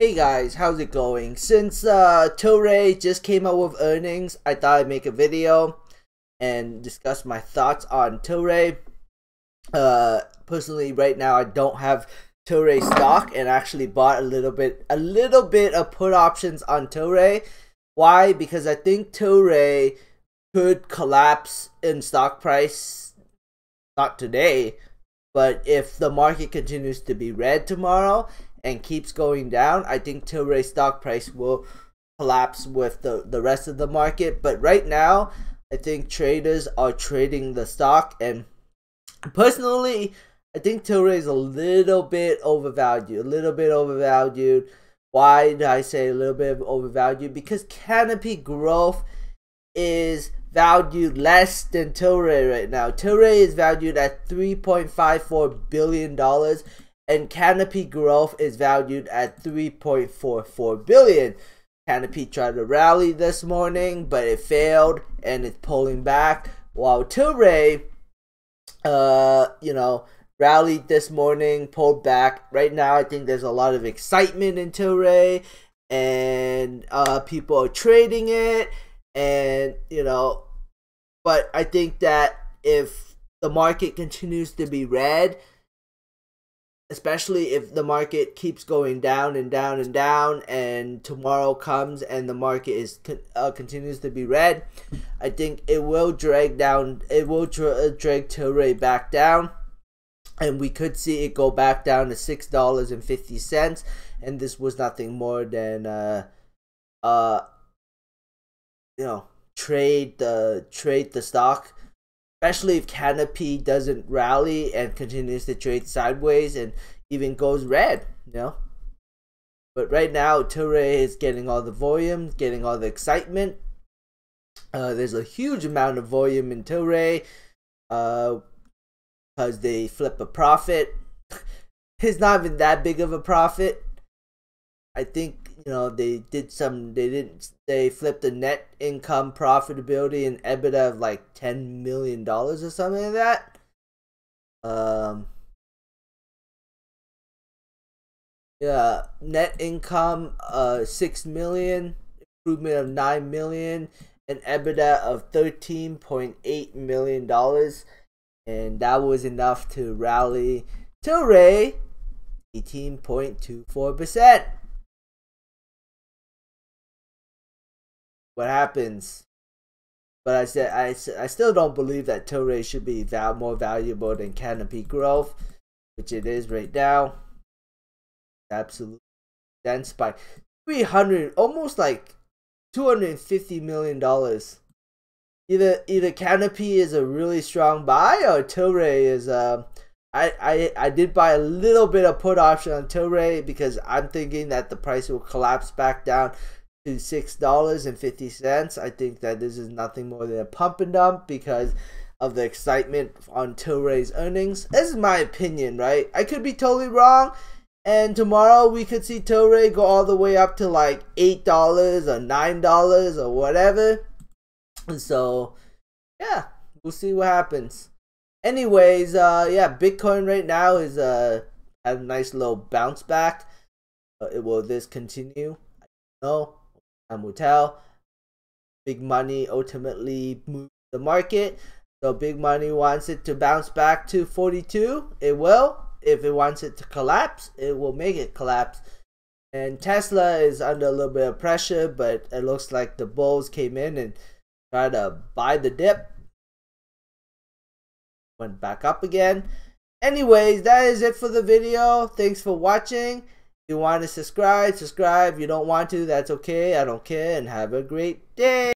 Hey guys, how's it going? Since uh, Tilray just came out with earnings, I thought I'd make a video and discuss my thoughts on Tilray. Uh, personally, right now I don't have Tilray stock and actually bought a little bit, a little bit of put options on Tilray. Why? Because I think Tilray could collapse in stock price, not today, but if the market continues to be red tomorrow and keeps going down, I think Tilray stock price will collapse with the, the rest of the market. But right now, I think traders are trading the stock. And personally, I think Tilray is a little bit overvalued. A little bit overvalued. Why did I say a little bit overvalued? Because Canopy Growth is valued less than Tilray right now. Tilray is valued at $3.54 billion and Canopy Growth is valued at 3.44 billion. Canopy tried to rally this morning, but it failed and it's pulling back. While Tilray, uh, you know, rallied this morning, pulled back. Right now, I think there's a lot of excitement in Tilray, and uh, people are trading it, and you know, but I think that if the market continues to be red, especially if the market keeps going down and down and down and tomorrow comes and the market is uh, continues to be red i think it will drag down it will dra uh, drag Tilray back down. And we could see it go back down to six dollars and fifty cents. And this was nothing more than uh uh you know trade the trade the stock especially if Canopy doesn't rally and continues to trade sideways and even goes red, you know. But right now, Tilray is getting all the volume, getting all the excitement. Uh, there's a huge amount of volume in uh, because they flip a profit. it's not even that big of a profit. I think you know they did some they didn't they flipped a net income profitability and EBITDA of like ten million dollars or something like that. Um yeah, net income uh six million, improvement of nine million, and EBITDA of thirteen point eight million dollars. And that was enough to rally Tilray 18.24%. what happens. But I said I, I still don't believe that Tilray should be val- more valuable than Canopy Growth, which it is right now. Absolutely dense by 300, almost like 250 million dollars. Either either Canopy is a really strong buy or Tilray is um I, I I did buy a little bit of put option on Tilray because I'm thinking that the price will collapse back down to six dollars and fifty cents. I think that this is nothing more than a pump and dump because of the excitement on Tilray's earnings. This is my opinion, right? I could be totally wrong. And tomorrow we could see Tilray go all the way up to like eight dollars or nine dollars or whatever. So yeah, we'll see what happens. Anyways, uh yeah, Bitcoin right now is uh had a nice little bounce back. Uh, will this continue? I tell. Big money ultimately moves the market. So big money wants it to bounce back to 42. It will. If it wants it to collapse, it will make it collapse. And Tesla is under a little bit of pressure, but it looks like the bulls came in and tried to buy the dip. Went back up again. Anyways, that is it for the video. Thanks for watching you want to subscribe, subscribe. If you don't want to, that's okay. I don't care. And have a great day.